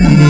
Yeah.